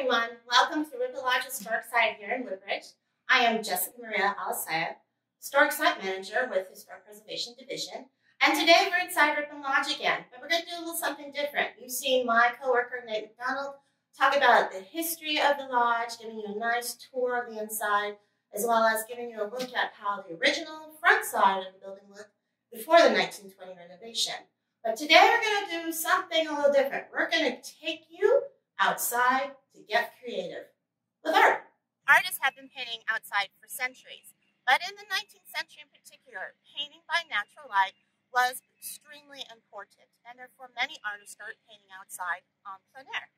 everyone. Welcome to Rippon Lodge Historic Site here in Woodbridge. I am Jessica Maria Alicea, Historic Site Manager with Historic Preservation Division. And today we're inside Rippon Lodge again, but we're going to do a little something different. You've seen my coworker Nate McDonald talk about the history of the lodge, giving you a nice tour of the inside, as well as giving you a look at how the original front side of the building looked before the 1920 renovation. But today we're going to do something a little different. We're going to take you outside to get creative with art. Artists have been painting outside for centuries, but in the 19th century in particular, painting by natural light was extremely important, and therefore many artists started painting outside en plein air.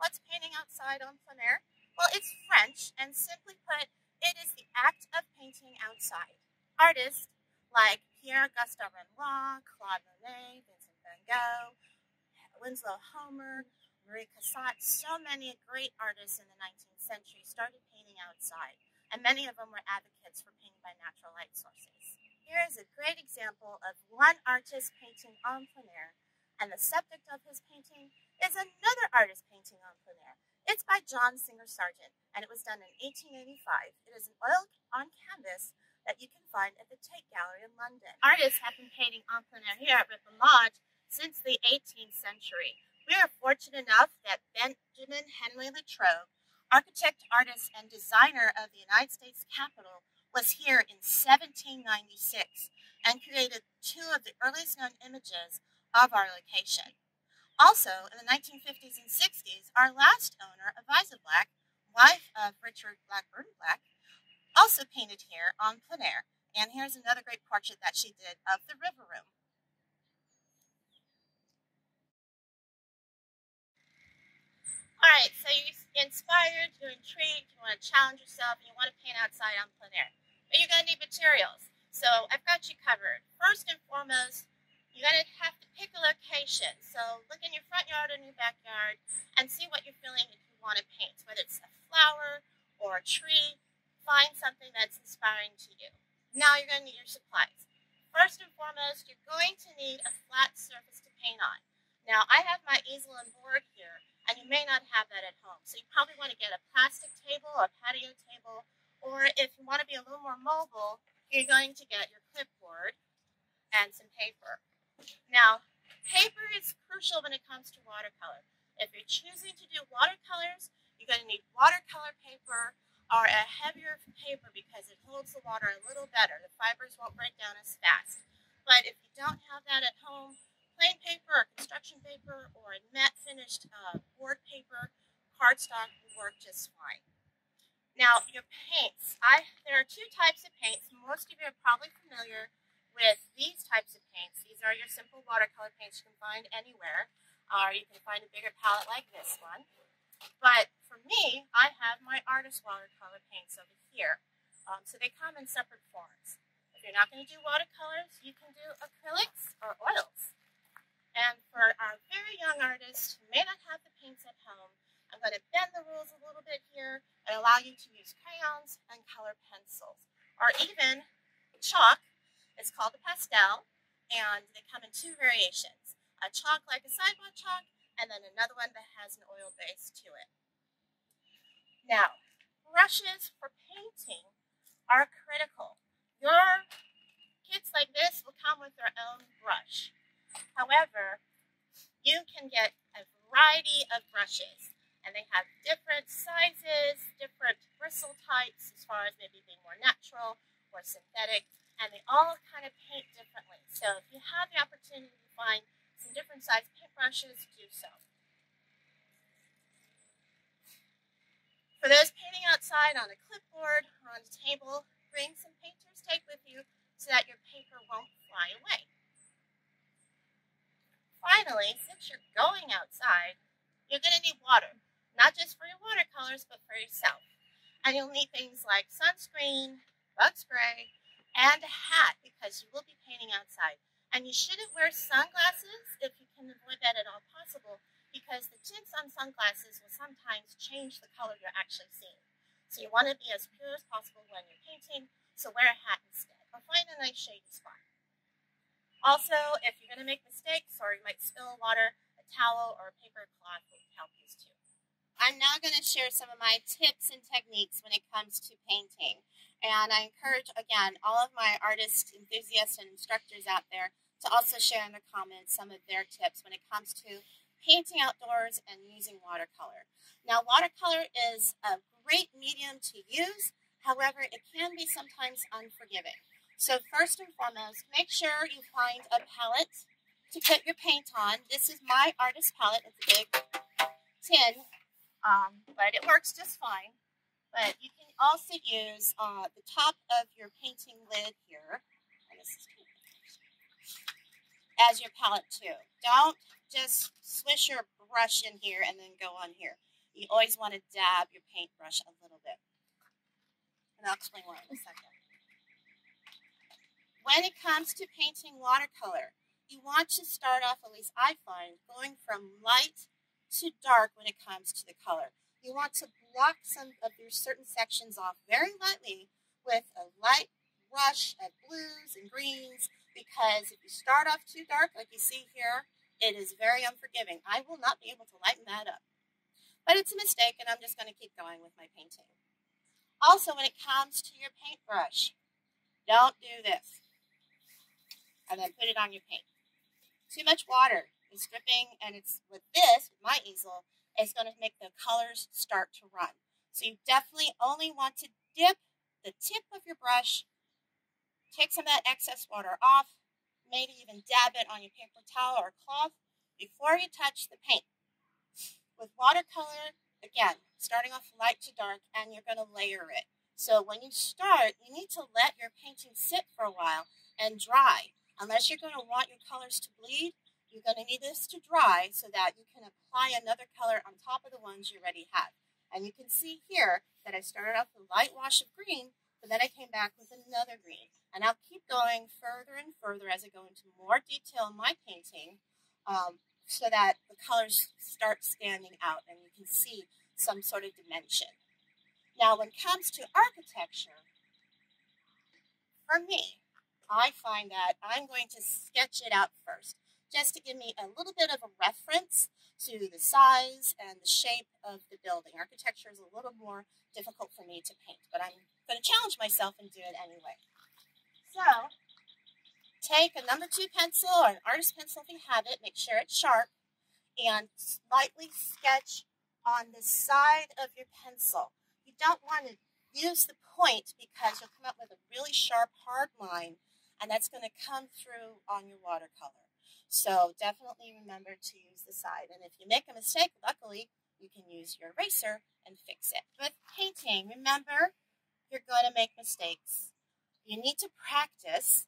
What's painting outside en plein air? Well, it's French, and simply put, it is the act of painting outside. Artists like Pierre Gustave Renoir, Claude Monet, Vincent van Gogh, Winslow Homer, Mary Cassatt, so many great artists in the 19th century started painting outside, and many of them were advocates for painting by natural light sources. Here is a great example of one artist painting en plein air, and the subject of his painting is another artist painting en plein air. It's by John Singer Sargent, and it was done in 1885. It is an oil on canvas that you can find at the Tate Gallery in London. Artists have been painting en plein air here at Rippon Lodge since the 18th century. We are fortunate enough that Benjamin Henry Latrobe, architect, artist, and designer of the United States Capitol, was here in 1796 and created two of the earliest known images of our location. Also, in the 1950s and 60s, our last owner, Eliza Black, wife of Richard Blackburn Black, also painted here on plein air. And here's another great portrait that she did of the river room. All right, so you're inspired, you're intrigued, you want to challenge yourself, and you want to paint outside on plein air. But you're going to need materials. So I've got you covered. First and foremost, you're going to have to pick a location. So look in your front yard or your backyard and see what you're feeling if you want to paint, whether it's a flower or a tree. Find something that's inspiring to you. Now you're going to need your supplies. First and foremost, you're going to need a flat surface to paint on. Now I have my easel and board here and you may not have that at home. So you probably want to get a plastic table, a patio table, or if you want to be a little more mobile, you're going to get your clipboard and some paper. Now, paper is crucial when it comes to watercolor. If you're choosing to do watercolors, you're going to need watercolor paper or a heavier paper because it holds the water a little better. The fibers won't break down as fast. But if you don't have that at home, plain paper or construction paper or a matte finished uh, board paper, cardstock will work just fine. Now, your paints. I There are two types of paints. Most of you are probably familiar with these types of paints. These are your simple watercolor paints you can find anywhere, or you can find a bigger palette like this one. But for me, I have my artist watercolor paints over here. Um, so they come in separate forms. If you're not going to do watercolors, you can do acrylics or oils. And for our very young artists who may not have the paints at home, I'm going to bend the rules a little bit here and allow you to use crayons and color pencils. Or even chalk. It's called a pastel, and they come in two variations. A chalk like a sidewalk chalk, and then another one that has an oil base to it. Now, brushes for painting are critical. Your kits like this will come with their own brush. However, you can get a variety of brushes and they have different sizes, different bristle types as far as maybe being more natural or synthetic, and they all kind of paint differently. So if you have the opportunity to find some different size paint brushes, do so. For those painting outside on a clipboard or on a table, bring some painter's tape with you so that your paper won't fly away. Finally, since you're going outside, you're going to need water, not just for your watercolors, but for yourself. And you'll need things like sunscreen, bug spray, and a hat because you will be painting outside. And you shouldn't wear sunglasses if you can avoid that at all possible because the tints on sunglasses will sometimes change the color you're actually seeing. So you want to be as pure as possible when you're painting, so wear a hat instead or find a nice shady spot. Also, if you're going to make mistakes or you might spill water, a towel or a paper cloth will help you too. I'm now going to share some of my tips and techniques when it comes to painting. And I encourage, again, all of my artist enthusiasts and instructors out there to also share in the comments some of their tips when it comes to painting outdoors and using watercolor. Now, watercolor is a great medium to use. However, it can be sometimes unforgiving. So first and foremost, make sure you find a palette to put your paint on. This is my artist palette. It's a big tin, um, but it works just fine. But you can also use uh, the top of your painting lid here. as your palette too. Don't just swish your brush in here and then go on here. You always want to dab your paintbrush a little bit. And I'll explain why in a second. When it comes to painting watercolor, you want to start off, at least I find, going from light to dark when it comes to the color. You want to block some of your certain sections off very lightly with a light brush of blues and greens because if you start off too dark, like you see here, it is very unforgiving. I will not be able to lighten that up. But it's a mistake, and I'm just going to keep going with my painting. Also, when it comes to your paintbrush, don't do this. And then put it on your paint. Too much water is dripping, and it's with this, my easel, it's going to make the colors start to run. So you definitely only want to dip the tip of your brush, take some of that excess water off, maybe even dab it on your paper towel or cloth before you touch the paint. With watercolor, again, starting off light to dark, and you're going to layer it. So when you start, you need to let your painting sit for a while and dry. Unless you're going to want your colors to bleed, you're going to need this to dry so that you can apply another color on top of the ones you already have. And you can see here that I started off with a light wash of green, but then I came back with another green. And I'll keep going further and further as I go into more detail in my painting um, so that the colors start standing out and you can see some sort of dimension. Now, when it comes to architecture, for me, I find that I'm going to sketch it out first, just to give me a little bit of a reference to the size and the shape of the building. Architecture is a little more difficult for me to paint, but I'm going to challenge myself and do it anyway. So, take a number two pencil or an artist pencil if you have it, make sure it's sharp, and slightly sketch on the side of your pencil. You don't want to use the point because you'll come up with a really sharp, hard line, and that's going to come through on your watercolor. So definitely remember to use the side. And if you make a mistake, luckily, you can use your eraser and fix it. With painting, remember, you're going to make mistakes. You need to practice.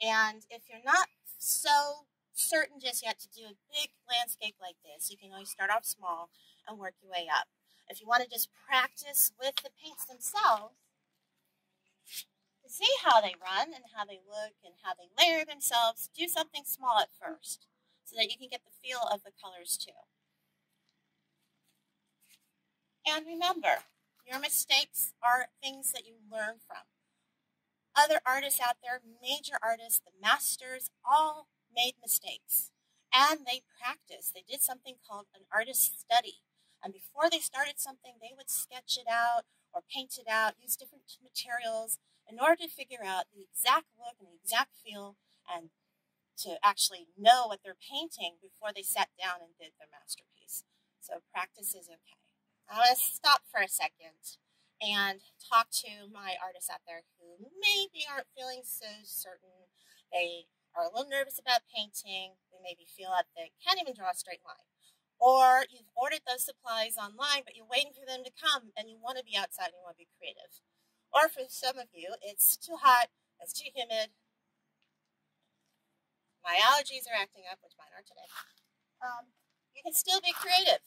And if you're not so certain just yet to do a big landscape like this, you can always start off small and work your way up. If you want to just practice with the paints themselves, see how they run and how they look and how they layer themselves, do something small at first so that you can get the feel of the colors too. And remember, your mistakes are things that you learn from. Other artists out there, major artists, the masters, all made mistakes. And they practiced. They did something called an artist study. And before they started something, they would sketch it out or paint it out, use different materials in order to figure out the exact look and the exact feel and to actually know what they're painting before they sat down and did their masterpiece. So practice is okay. I want to stop for a second and talk to my artists out there who maybe aren't feeling so certain. They are a little nervous about painting. They maybe feel that they can't even draw a straight line. Or you've ordered those supplies online, but you're waiting for them to come and you want to be outside and you want to be creative. Or for some of you, it's too hot, it's too humid. My allergies are acting up, which mine are today. Um, you can still be creative.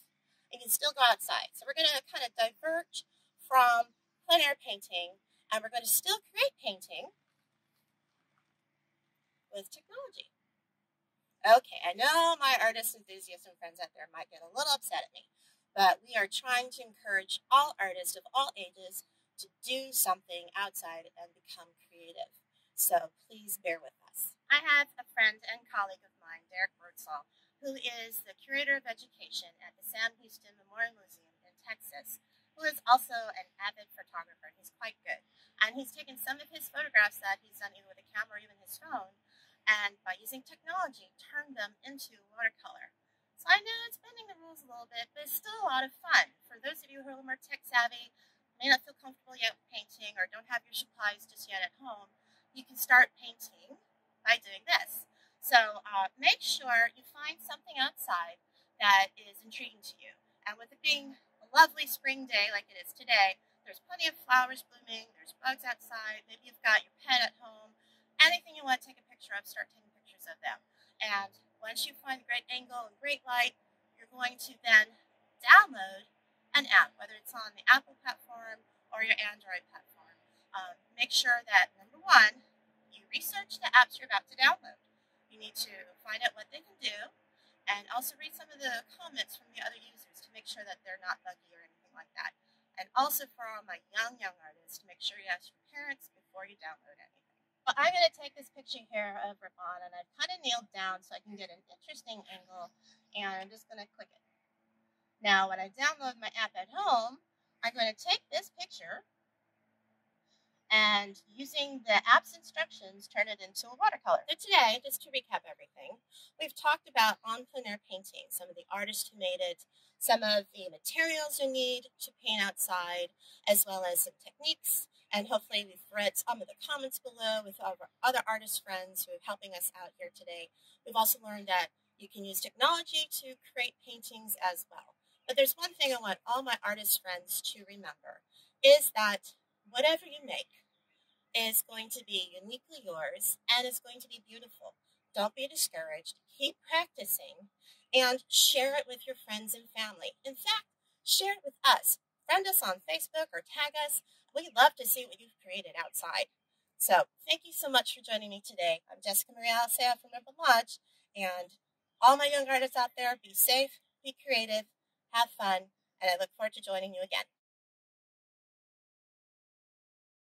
You can still go outside. So we're going to kind of diverge from plein air painting and we're going to still create painting with technology. Okay, I know my artist enthusiasts and friends out there might get a little upset at me, but we are trying to encourage all artists of all ages to do something outside and become creative. So please bear with us. I have a friend and colleague of mine, Derek Birdsall, who is the curator of education at the Sam Houston Memorial Museum in Texas, who is also an avid photographer. He's quite good. And he's taken some of his photographs that he's done either with a camera or even his phone, and by using technology, turned them into watercolor. So I know it's bending the rules a little bit, but it's still a lot of fun. For those of you who are more tech savvy, may not feel comfortable yet painting, or don't have your supplies just yet at home, you can start painting by doing this. So uh, make sure you find something outside that is intriguing to you. And with it being a lovely spring day like it is today, there's plenty of flowers blooming, there's bugs outside, maybe you've got your pet at home, anything you want to take a picture of, start taking pictures of them. And once you find a great angle and great light, you're going to then download an app, whether it's on the Apple platform or your Android platform. Um, make sure that, number one, you research the apps you're about to download. You need to find out what they can do and also read some of the comments from the other users to make sure that they're not buggy or anything like that. And also for all my young, young artists, to make sure you ask your parents before you download anything. Well, I'm going to take this picture here of Rippon and I've kind of kneeled down so I can get an interesting angle and I'm just going to click it. Now, when I download my app at home, I'm going to take this picture and using the app's instructions, turn it into a watercolor. So today, just to recap everything, we've talked about plein air painting, some of the artists who made it, some of the materials you need to paint outside, as well as some techniques. And hopefully we've read some of the comments below with our other artist friends who are helping us out here today. We've also learned that you can use technology to create paintings as well. But there's one thing I want all my artist friends to remember, is that whatever you make is going to be uniquely yours and it's going to be beautiful. Don't be discouraged. Keep practicing and share it with your friends and family. In fact, share it with us. Friend us on Facebook or tag us. We'd love to see what you've created outside. So thank you so much for joining me today. I'm Jessica Maria Alicea from Rippon Lodge, and all my young artists out there, be safe, be creative, have fun, and I look forward to joining you again.